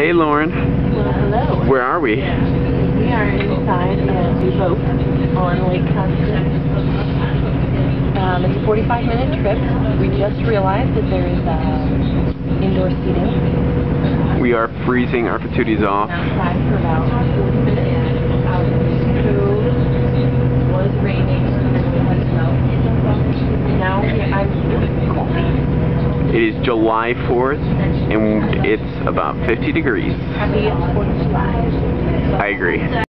Hey, Lauren. Well, hello. Where are we? We are inside a boat on Lake Constance. Um, it's a 45 minute trip. We just realized that there is uh, indoor seating We are freezing our patooties off. outside for about 40 minutes. Out in the cool. It was raining and we had snow. Now I'm It is July 4th, and it's about 50 degrees. happy it's 45. I agree.